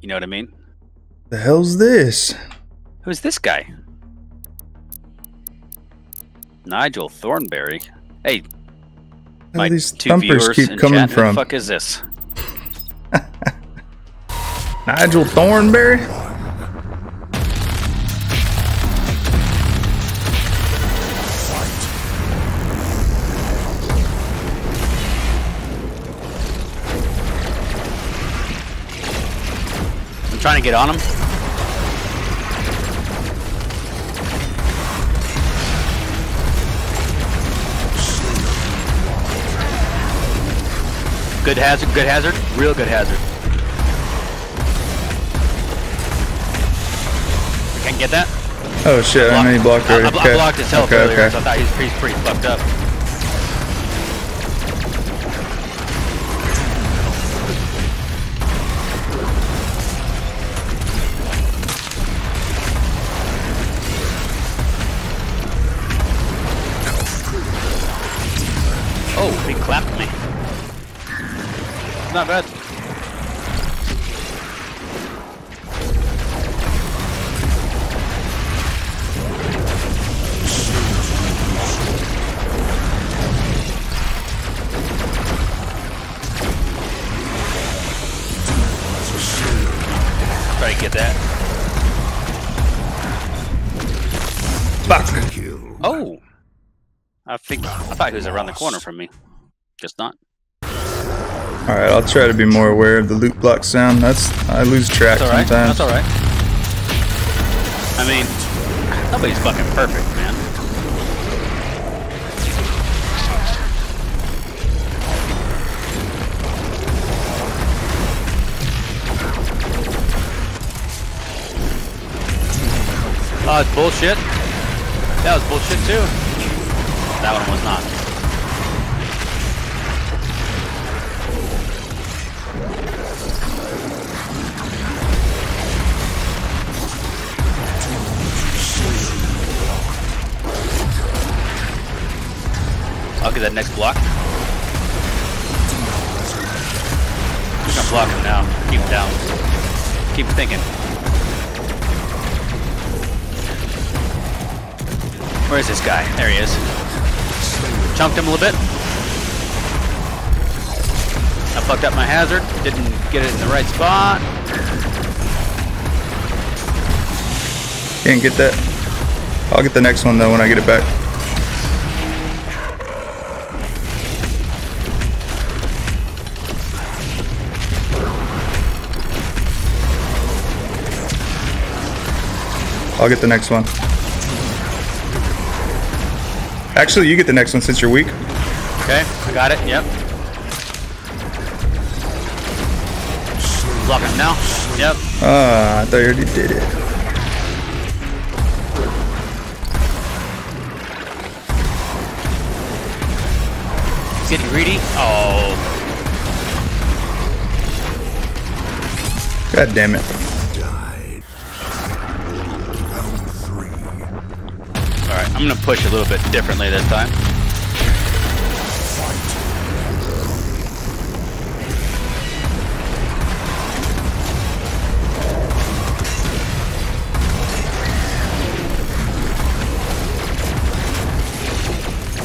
You know what I mean? The hell's this? Who's this guy? Nigel Thornberry. Hey, Where my do these two thumpers viewers keep coming chat, Who from? the fuck is this? Nigel Thornberry? Trying to get on him. Good hazard, good hazard, real good hazard. Can't get that? Oh shit, I know you blocked I, already. I, I Okay. blocked his health okay, earlier, okay. so I thought he's, pretty, pretty fucked up. Not bad. Try to get that. Fuck. Kill. Oh! I think I thought he was around the corner from me. Guess not. Alright, I'll try to be more aware of the loot block sound. That's I lose track That's sometimes. That's alright. I mean, nobody's fucking perfect, man. Oh, it's bullshit. That was bullshit too. That one was not. Get that next block. I'm gonna block him now. Keep him down. Keep thinking. Where is this guy? There he is. Chunked him a little bit. I fucked up my hazard. Didn't get it in the right spot. Can't get that. I'll get the next one though when I get it back. I'll get the next one. Actually, you get the next one since you're weak. Okay, I got it. Yep. Block him now. Yep. Ah, I thought you already did it. He's getting greedy. Oh, God damn it. I'm gonna push a little bit differently this time.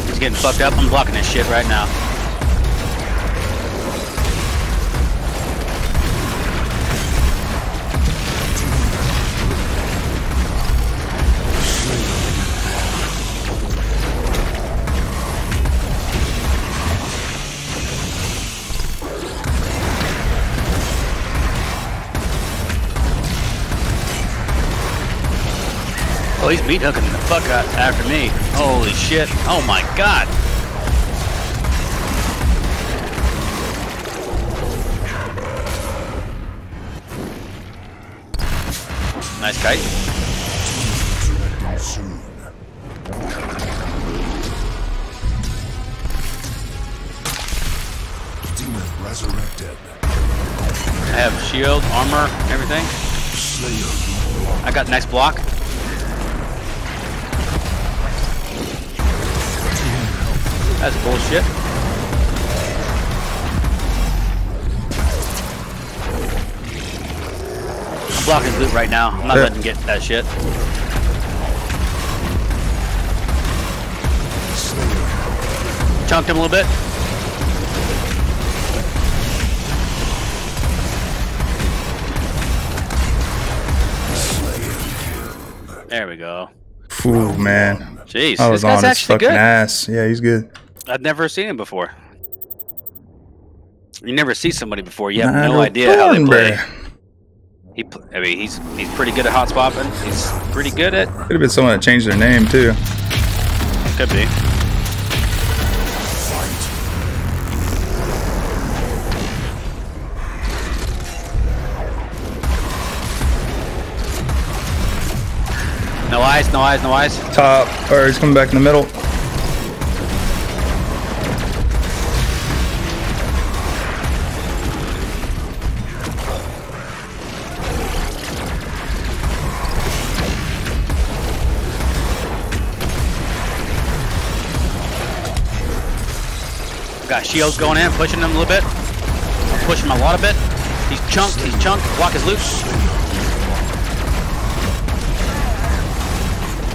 He's getting fucked up. I'm blocking this shit right now. He's hooking the fuck out after me. Holy shit. Oh my god. Nice kite. Demon resurrected. I have shield, armor, everything. I got next block. That's bullshit. I'm blocking his loot right now. I'm not Yeah. letting get that shit. Chunked him a little bit. There we go. Ooh, man. Jeez, I this was guy's on his fucking good. ass. Yeah, he's good. I've never seen him before. You never see somebody before. You have Not no idea how they play. He, I mean, he's he's pretty good at hot swapping. He's pretty good at Could have been someone that changed their name too. could be. No eyes, no eyes, no eyes. Top, or he's coming back in the middle. Got shields going in, pushing him a little bit. I'm pushing him a lot a bit. He's chunked, he's chunked. Block is loose.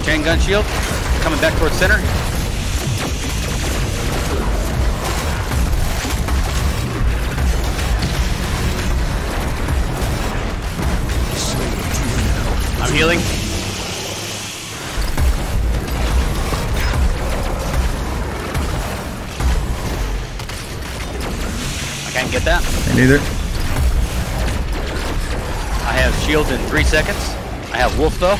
Chain gun shield. Coming back towards center. I'm healing. Can't get that. Me neither. I have shields in three seconds. I have wolf though.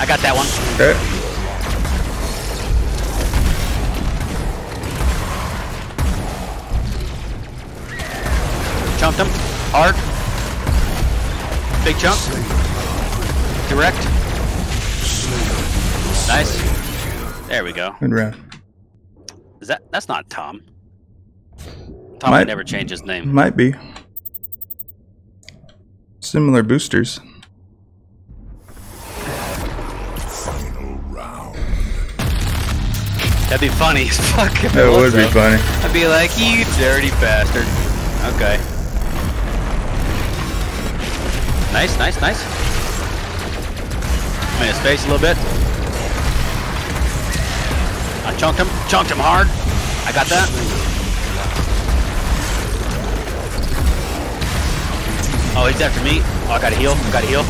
I got that one. Okay. Chunked him. Hard. Big chunk. Direct. Nice. There we go. Good round. Is that that's not Tom? Tom Might- would never change his name. Might be. Similar boosters. Final round. That'd be funny as fuck. if it That would be though. funny. I'd be like, you dirty bastard. Okay. Nice, nice, nice. I'm in his face a little bit. I chunked him, chunked him hard. I got that. Oh, he's after me. Oh, I gotta heal, I gotta heal.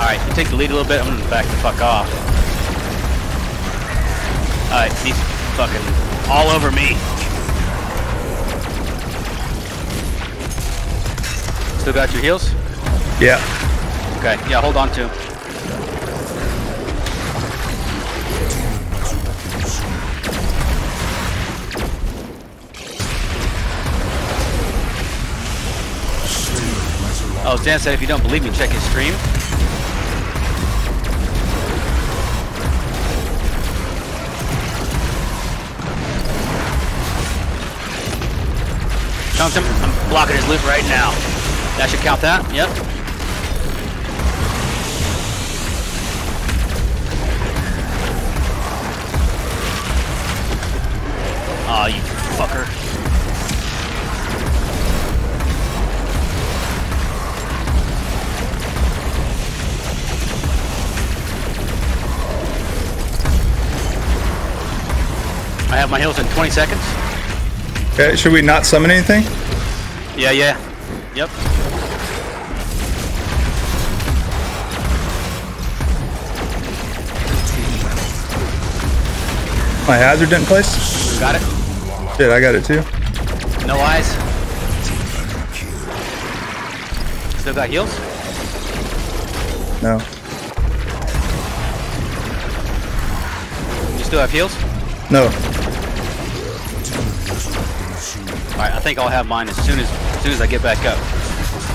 Alright, you take the lead a little bit, I'm gonna back the fuck off. Alright, he's fucking all over me. Still got your heals? Yeah. Okay, yeah, hold on to. 'em. Oh, Dan said if you don't believe me, check his stream. Chunked him. I'm blocking his loot right now. That should count that. Yep. Aw, you fucker. My heals in 20 seconds. Okay, should we not summon anything? Yeah, yeah. Yep. My hazard didn't place? Got it. Shit, I got it too. No eyes. Still got heals? No. You still have heals? No. Alright, I think I'll have mine as soon as as soon as I get back up.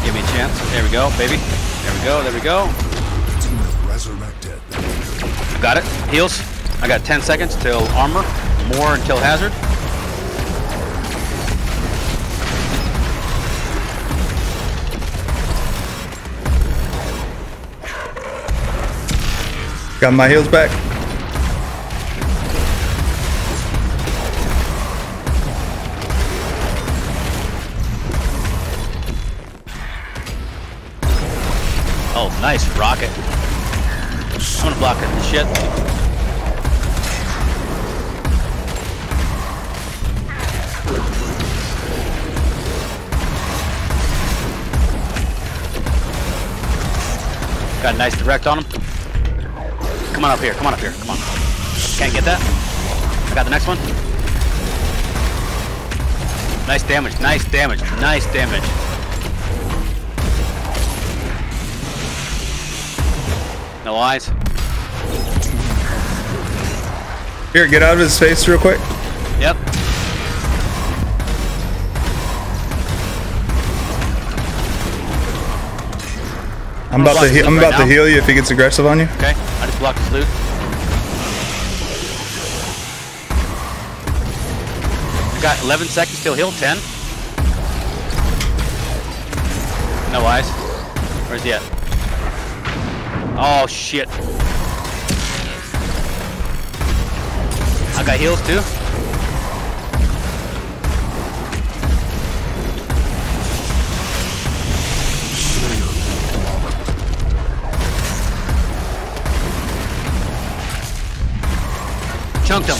Give me a chance. There we go, baby. There we go, there we go. Resurrected. Got it. Heals. I got 10 seconds till armor. More until hazard. Got my heals back. Nice rocket. I'm gonna block it. Shit. Got a nice direct on him. Come on up here. Come on up here. Come on. Can't get that. I got the next one. Nice damage. Nice damage. Nice damage. No eyes. Here, get out of his face real quick. Yep. I'm about to I'm Right about to heal you if he gets aggressive on you. Okay. I just blocked his loot. I got 11 seconds till heal. 10. No eyes. Where's he at? Oh shit. I got heals too. Chunked him.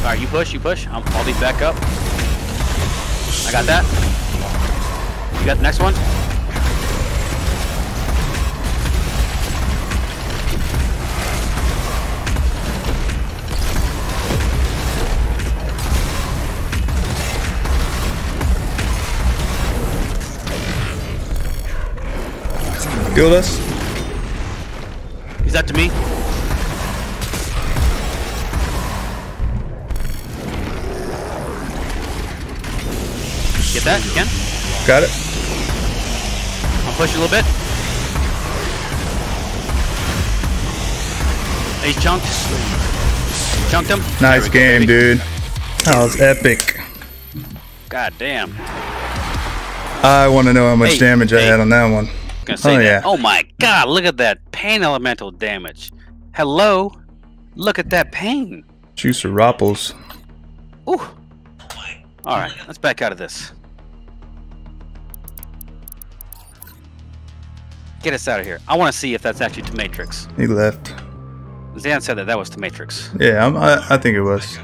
Alright, you push, you push. I'll, I'll be back up. I got that. You got the next one? Healed us. Is that to me? Get that? You can? Got it. I'll push you a little bit. He's chunked. Chunked him. Nice we go, game, dude. That was epic. God damn. I want to know how much damage I had on that one. Gonna say Oh, that. yeah. Oh my god, look at that pain elemental damage. Hello? Look at that pain. Juicer Ropples. Ooh. Alright, let's back out of this. Get us out of here. I want to see if that's actually Tomatrix. He left. Zan said that that was Tomatrix. Yeah, I'm, I, I think it was.